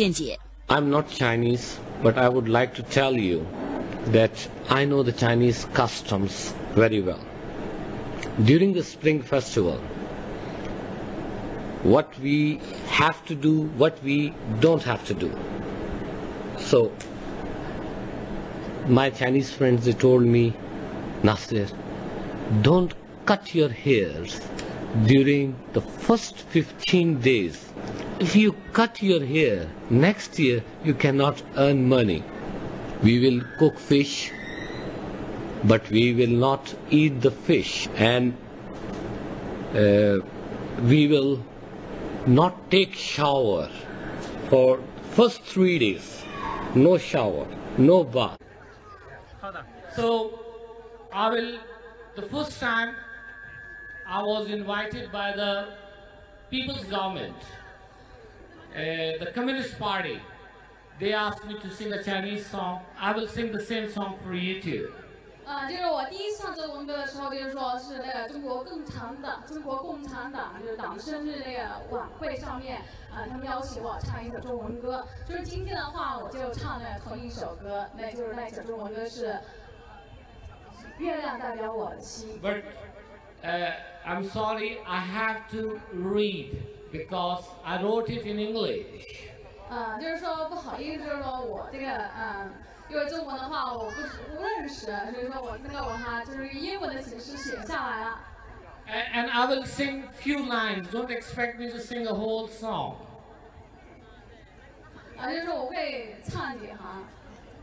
见解。I'm not Chinese, but I would like to tell you that I know the Chinese customs very well. During the Spring Festival, what we have to do, what we don't have to do. So, my Chinese friends, they told me, Nasir, don't cut your hairs during the first 15 days. If you cut your hair, next year you cannot earn money. We will cook fish, but we will not eat the fish, and uh, we will not take shower for first three days. No shower, no bath. So, I will, the first time I was invited by the People's Government, the Communist Party. They asked me to sing a Chinese song. I will sing the same song for you too. 啊，就是我第一次唱中文歌的时候，就是说是那个中国共产党、中国共产党就是党生日那个晚会上面，啊，他们邀请我唱一首中文歌。就是今天的话，我就唱了同一首歌，那就是那首中文歌是《月亮代表我的心》。But uh, I'm sorry, I have to read because I wrote it in English. 呃，就是说不好意思，就是说我这个嗯，因为中文的话我不不认识，所以说我那个把它就是以英文的形式写下来了。 A- And I will sing few lines. Don't expect me to sing a whole song. 啊，就是说我会唱几行。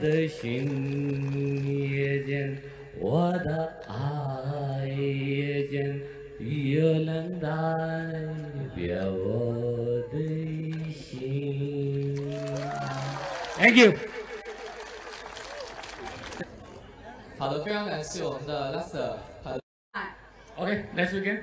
的心也间，我的爱也间，有能代表我的心。Thank you。好的，非常感谢我们的 Lester，他的 Okay, let's begin.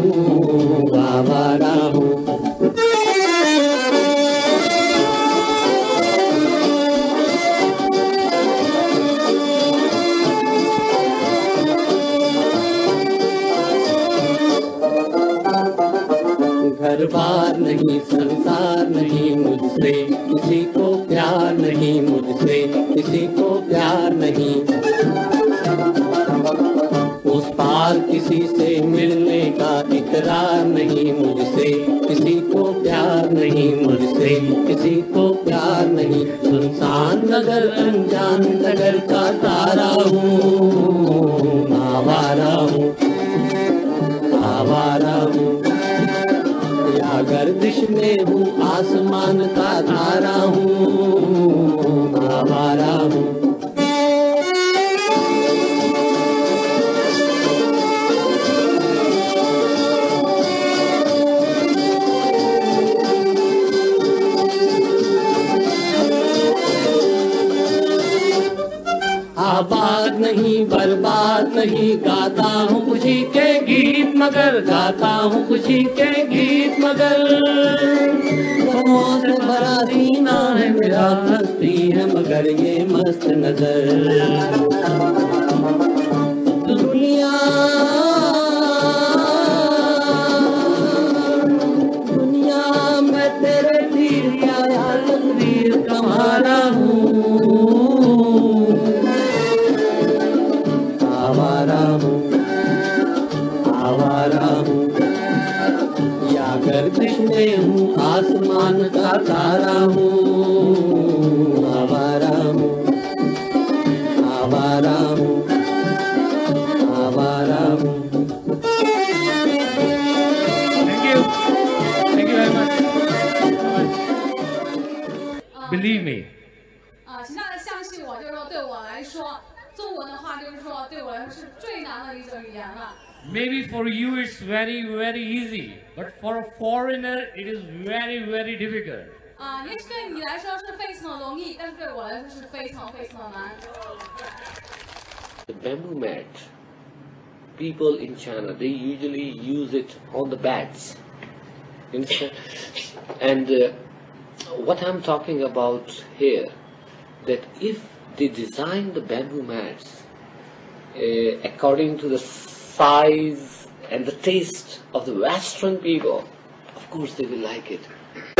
किसी को प्यार नहीं मुझसे, किसी को प्यार नहीं। उस पार किसी से मिलने का इकरार नहीं मुझसे, किसी को प्यार नहीं मुझसे, किसी को प्यार नहीं। सुनसान नगर, अनजान नगर का तारा हूँ, आवारा हूँ आवारा हूँ। या गर्दिश में हूँ आसमान का नहीं गाता हूँ खुशी के गीत मगर, गाता हूँ खुशी के गीत मगर। भरा सीना है, मेरा हस्ती है मगर ये मस्त नज़र। आवारा हूँ या गर्दिश में हूँ आसमान का तारा हूँ आवारा हूँ आवारा हूँ आवारा हूँ Believe me. 啊，其他的像是我，就是说对我来说，中文的话就是说对我来说是最难的一种语言了。maybe for you it's very, very easy, but for a foreigner it is very, very difficult. 啊，也许对你来说是非常容易，但是对我来说是非常非常难。 The bamboo mat, people in China, they usually use it on the beds. You understand? And uh, what I'm talking about here, that if they design the bamboo mats uh, according to the size and the taste of the Western people, of course they will like it. “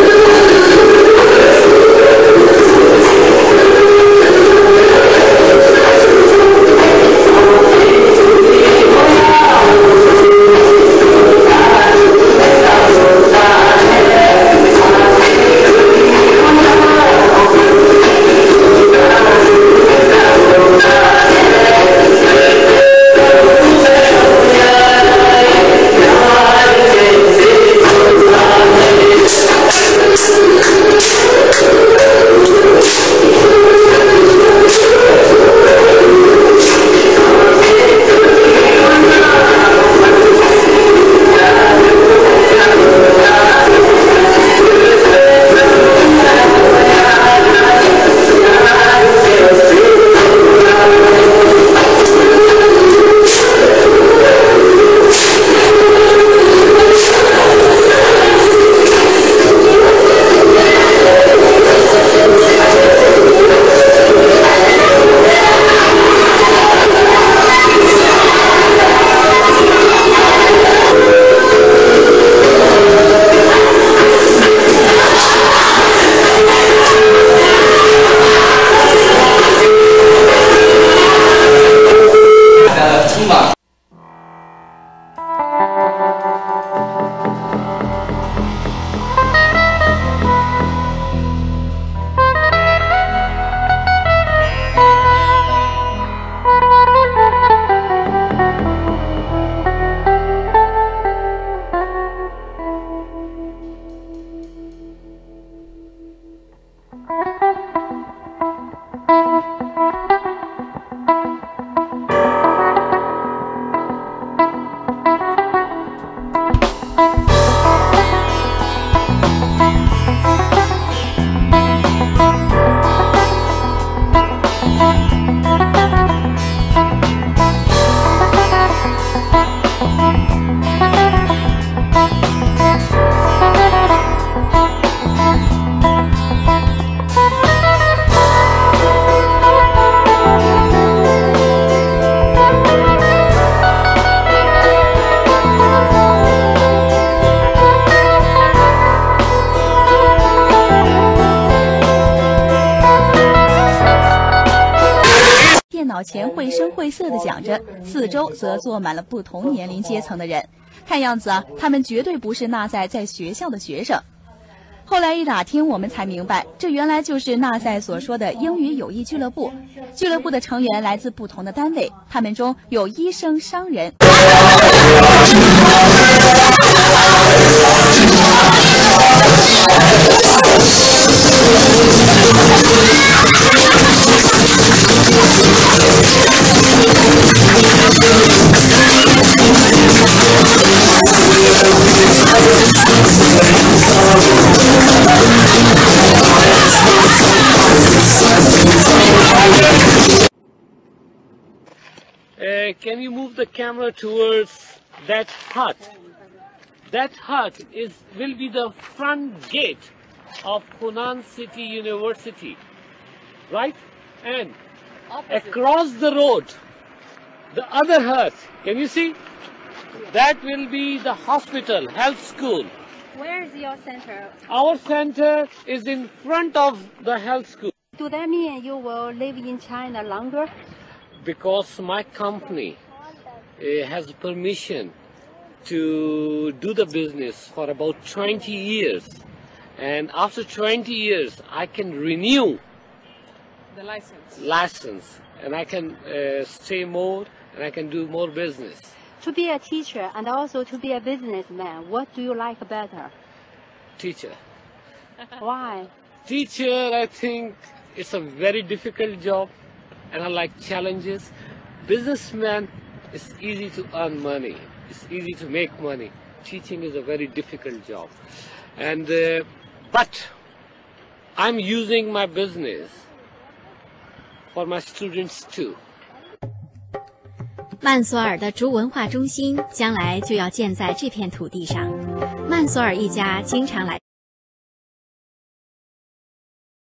前绘声绘色”的讲着，四周则坐满了不同年龄阶层的人。看样子啊，他们绝对不是纳赛在学校的学生。后来一打听，我们才明白，这原来就是纳赛所说的英语友谊俱乐部。俱乐部的成员来自不同的单位，他们中有医生、商人。The camera towards that hut? That hut is will be the front gate of Hunan City University, right? And across the road, the other hut, can you see? That will be the hospital, health school. Where is your center? Our center is in front of the health school Do that mean you will live in China longer? because my company has permission to do the business for about 20 years. And after 20 years, I can renew The license. license and I can uh, stay more and I can do more business. To be a teacher and also to be a businessman, what do you like better? Teacher. Why? Teacher, I think it's a very difficult job and I like challenges. Businessman, it's easy to earn money. It's easy to make money. Teaching is a very difficult job. And, uh, but I'm using my business for my students too. 曼索尔的竹文化中心将来就要建在这片土地上。曼索尔一家经常来。